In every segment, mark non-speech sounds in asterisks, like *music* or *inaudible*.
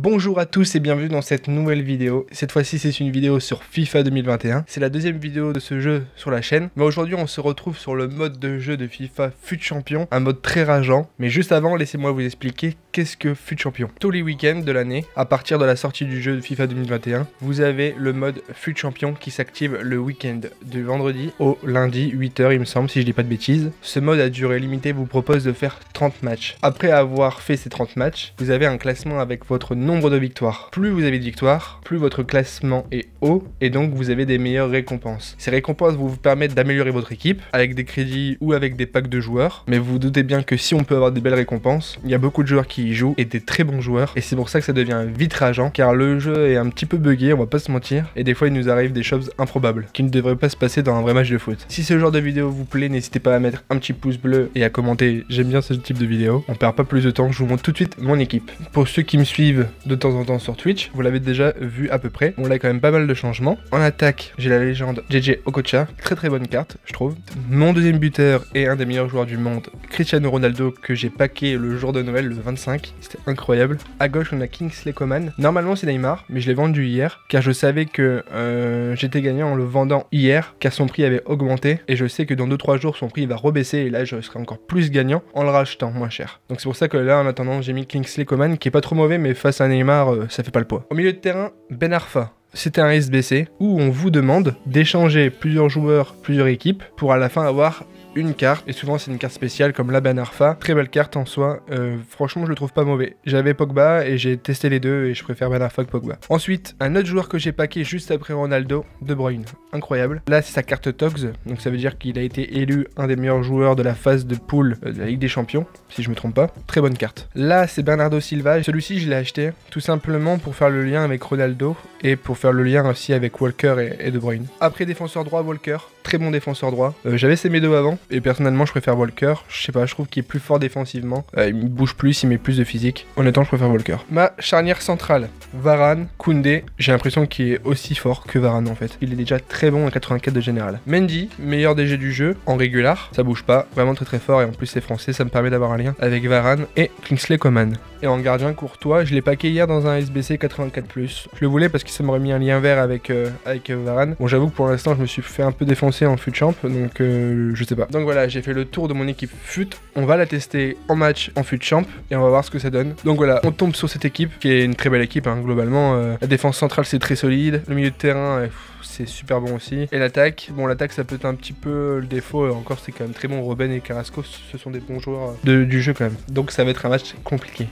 Bonjour à tous et bienvenue dans cette nouvelle vidéo. Cette fois-ci c'est une vidéo sur FIFA 2021. C'est la deuxième vidéo de ce jeu sur la chaîne. Mais aujourd'hui on se retrouve sur le mode de jeu de FIFA FUT Champion. Un mode très rageant. Mais juste avant laissez-moi vous expliquer qu'est-ce que FUT Champion? Tous les week-ends de l'année, à partir de la sortie du jeu de FIFA 2021, vous avez le mode FUT Champion qui s'active le week-end du vendredi au lundi 8h il me semble si je dis pas de bêtises. Ce mode à durée limitée vous propose de faire 30 matchs. Après avoir fait ces 30 matchs, vous avez un classement avec votre nombre de victoires. Plus vous avez de victoires, plus votre classement est haut et donc vous avez des meilleures récompenses. Ces récompenses vous permettre d'améliorer votre équipe avec des crédits ou avec des packs de joueurs. Mais vous vous doutez bien que si on peut avoir des belles récompenses, il y a beaucoup de joueurs qui y jouent et des très bons joueurs. Et c'est pour ça que ça devient vite rageant car le jeu est un petit peu buggé, on va pas se mentir. Et des fois il nous arrive des choses improbables qui ne devraient pas se passer dans un vrai match de foot. Si ce genre de vidéo vous plaît, n'hésitez pas à mettre un petit pouce bleu et à commenter. J'aime bien ce type de vidéo. On perd pas plus de temps, je vous montre tout de suite mon équipe. Pour ceux qui me suivent de temps en temps sur Twitch, vous l'avez déjà vu à peu près. On a quand même pas mal de changements. En attaque, j'ai la légende JJ Okocha, très très bonne carte, je trouve. Mon deuxième buteur et un des meilleurs joueurs du monde, Cristiano Ronaldo, que j'ai packé le jour de Noël, le 25. C'était incroyable. À gauche, on a Kingsley Coman. Normalement, c'est Neymar, mais je l'ai vendu hier, car je savais que euh, j'étais gagnant en le vendant hier, car son prix avait augmenté, et je sais que dans 2-3 jours, son prix va rebaisser, et là, je serai encore plus gagnant en le rachetant moins cher. Donc c'est pour ça que là, en attendant, j'ai mis Kingsley Coman, qui est pas trop mauvais, mais face à Neymar, euh, ça fait pas le poids. Au milieu de terrain, Ben Arfa. C'était un SBC où on vous demande d'échanger plusieurs joueurs, plusieurs équipes pour à la fin avoir une carte, et souvent c'est une carte spéciale comme la Ben Arfa. Très belle carte en soi, euh, franchement je le trouve pas mauvais. J'avais Pogba et j'ai testé les deux et je préfère Ben Arfa que Pogba. Ensuite, un autre joueur que j'ai packé juste après Ronaldo, De Bruyne. Incroyable. Là c'est sa carte Togs, donc ça veut dire qu'il a été élu un des meilleurs joueurs de la phase de poule euh, de la Ligue des Champions, si je me trompe pas. Très bonne carte. Là c'est Bernardo Silva, celui-ci je l'ai acheté tout simplement pour faire le lien avec Ronaldo et pour faire le lien aussi avec Walker et, De Bruyne. Après défenseur droit, Walker, très bon défenseur droit. Euh, J'avais Semedo avant, et personnellement je préfère Walker. Je sais pas, je trouve qu'il est plus fort défensivement. Euh, il bouge plus, il met plus de physique. Honnêtement, je préfère Walker. Ma charnière centrale, Varane, Koundé. J'ai l'impression qu'il est aussi fort que Varane en fait. Il est déjà très bon en 84 de général. Mendy, meilleur DG du jeu, en régular. Ça bouge pas, vraiment très très fort, et en plus c'est français, ça me permet d'avoir un lien avec Varane et Kingsley Coman. Et en gardien courtois, je l'ai packé hier dans un SBC 84+. Je le voulais parce que ça m'aurait mis un lien vert avec, euh, avec euh, Varane. Bon, j'avoue que pour l'instant, je me suis fait un peu défoncer en fut champ, donc euh, je sais pas. Donc voilà, j'ai fait le tour de mon équipe fut. On va la tester en match en fut champ et on va voir ce que ça donne. Donc voilà, on tombe sur cette équipe qui est une très belle équipe, hein, globalement. la défense centrale, c'est très solide. Le milieu de terrain, c'est super bon aussi. Et l'attaque, bon, l'attaque, ça peut être un petit peu le défaut. Encore, c'est quand même très bon. Robben et Carrasco, ce sont des bons joueurs du jeu quand même. Donc ça va être un match compliqué.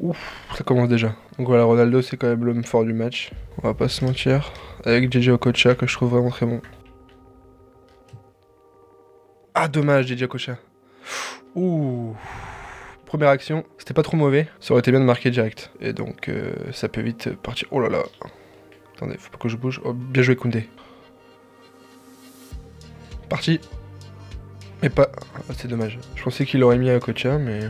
Ouf, ça commence déjà. Donc voilà, Ronaldo, c'est quand même l'homme fort du match. On va pas se mentir. Avec JJ Okocha, que je trouve vraiment très bon. Ah, dommage, JJ Okocha. Ouh. Première action, c'était pas trop mauvais. Ça aurait été bien de marquer direct. Et donc, euh, ça peut vite partir. Oh là là. Attendez, faut pas que je bouge. Oh, bien joué, Koundé. Parti. Mais pas. Ah, c'est dommage. Je pensais qu'il aurait mis à Okocha, mais.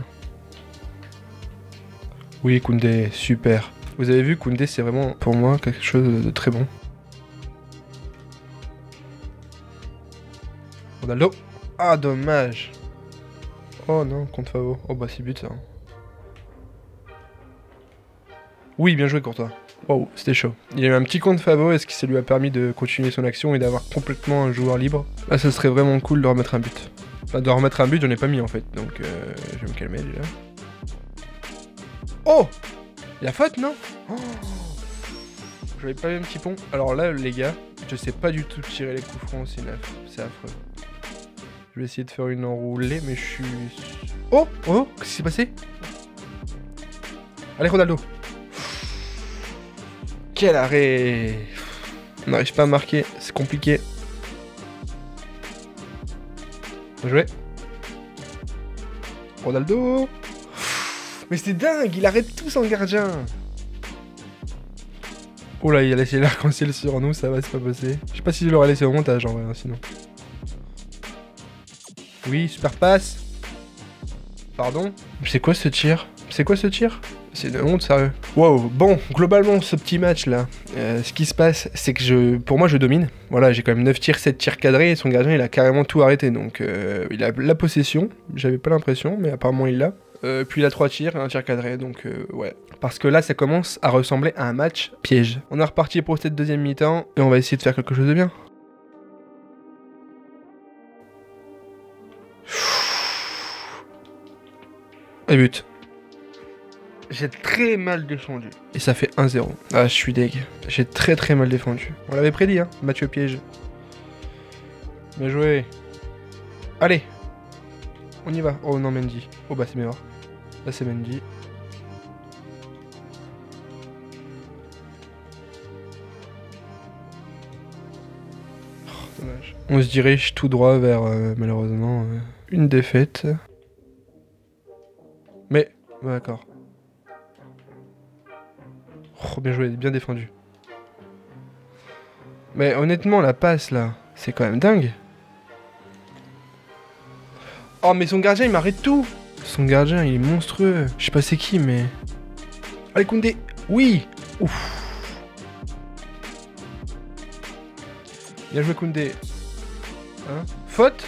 Oui, Koundé, super. Vous avez vu, Koundé, c'est vraiment pour moi quelque chose de très bon. Ronaldo. Ah, dommage. Oh non, contre Favo. Oh bah c'est but ça. Oui, bien joué Courtois. Wow, c'était chaud. Il a eu un petit compte Favo, est-ce que ça lui a permis de continuer son action et d'avoir complètement un joueur libre? Là, ça serait vraiment cool de remettre un but. Enfin, de remettre un but, j'en ai pas mis en fait, donc euh, je vais me calmer déjà. Oh! Il y a faute, non? Oh! J'avais pas vu un petit pont. Alors là, les gars, je sais pas du tout tirer les coups francs, c'est affreux. Je vais essayer de faire une enroulée, mais je suis... Oh! Oh! Qu'est-ce qui s'est passé? Allez, Ronaldo. Quel arrêt! On n'arrive pas à marquer, c'est compliqué. Bien joué. Ronaldo Mais c'est dingue, il arrête tout son gardien Oh là, il a laissé l'arc-en-ciel sur nous, ça va, c'est pas passé. Je sais pas si je l'aurais laissé au montage en vrai, hein, sinon. Oui, super passe. Pardon C'est quoi ce tir C'est quoi ce tir C'est une honte, sérieux. Wow, bon, globalement, ce petit match là, euh, ce qui se passe, c'est que je, pour moi, je domine. Voilà, j'ai quand même 9 tirs, 7 tirs cadrés, et son gardien, il a carrément tout arrêté. Donc, euh, il a la possession, j'avais pas l'impression, mais apparemment, il l'a. Euh, puis il a 3 tirs et un tir cadré, donc euh, ouais. Parce que là, ça commence à ressembler à un match piège. On est reparti pour cette deuxième mi-temps et on va essayer de faire quelque chose de bien. Et but. J'ai très mal défendu. Et ça fait 1-0. Ah, je suis deg. J'ai très très mal défendu. On l'avait prédit, hein. Mathieu Piège. Bien joué. Allez. On y va. Oh non, Mendy. Oh bah c'est mort. Là c'est Mendy. Oh, dommage. On se dirige tout droit vers, euh, malheureusement, euh, une défaite. Mais, ouais, d'accord. Oh, bien joué, bien défendu. Mais honnêtement, la passe là, c'est quand même dingue. Oh, mais son gardien, il m'arrête tout. Son gardien, il est monstrueux. Je sais pas c'est qui, mais... Allez, Koundé Oui Ouf Bien joué, Koundé. Hein? Faute?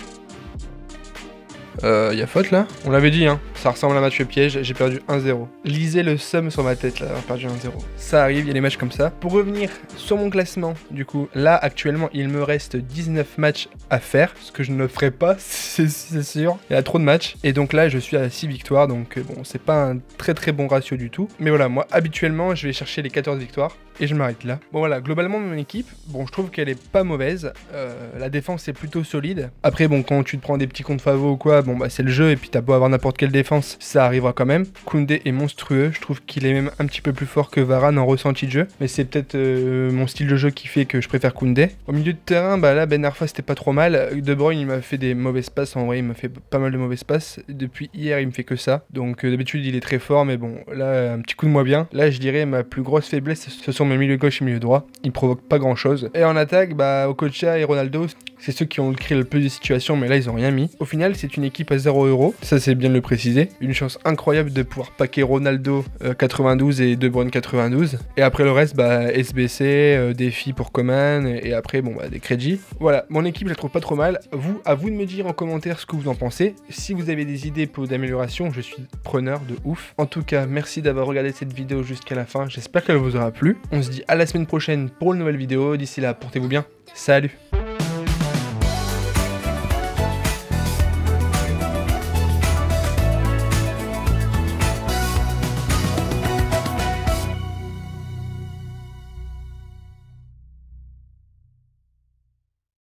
Euh, y a faute, là? On l'avait dit, hein. Ça ressemble à un match piège, j'ai perdu 1-0. Lisez le sum sur ma tête là, d'avoir perdu 1-0. Ça arrive, il y a des matchs comme ça. Pour revenir sur mon classement, du coup, là actuellement il me reste 19 matchs à faire, ce que je ne ferai pas, *laughs* c'est sûr. Il y a trop de matchs. Et donc là je suis à 6 victoires, donc euh, bon, c'est pas un très très bon ratio du tout. Mais voilà, moi habituellement je vais chercher les 14 victoires et je m'arrête là. Bon voilà, globalement mon équipe, bon je trouve qu'elle est pas mauvaise. Euh, la défense est plutôt solide. Après bon quand tu te prends des petits comptes favos ou quoi, bon bah c'est le jeu et puis t'as beau avoir n'importe quelle défense ça arrivera quand même. Koundé est monstrueux, je trouve qu'il est même un petit peu plus fort que Varane en ressenti de jeu, mais c'est peut-être euh, mon style de jeu qui fait que je préfère Koundé. Au milieu de terrain, bah là Ben Arfa c'était pas trop mal. De Bruyne il m'a fait des mauvaises passes, en vrai il m'a fait pas mal de mauvaises passes. Depuis hier il me fait que ça, donc euh, d'habitude il est très fort, mais bon là un petit coup de moins bien. Là je dirais ma plus grosse faiblesse ce sont mes milieux gauche et milieu droit, ils provoquent pas grand chose. Et en attaque, bah Okocha et Ronaldo, c'est ceux qui ont créé le plus de situations, mais là ils ont rien mis. Au final c'est une équipe à 0 euros, ça c'est bien de le préciser une chance incroyable de pouvoir paquer Ronaldo 92 euh, et De Bruyne 92. Et après le reste, bah, SBC, euh, défi pour Coman, et, après, bon, bah, des crédits. Voilà, mon équipe, je la trouve pas trop mal. Vous, à vous de me dire en commentaire ce que vous en pensez. Si vous avez des idées pour d'amélioration, je suis preneur de ouf. En tout cas, merci d'avoir regardé cette vidéo jusqu'à la fin. J'espère qu'elle vous aura plu. On se dit à la semaine prochaine pour une nouvelle vidéo. D'ici là, portez-vous bien. Salut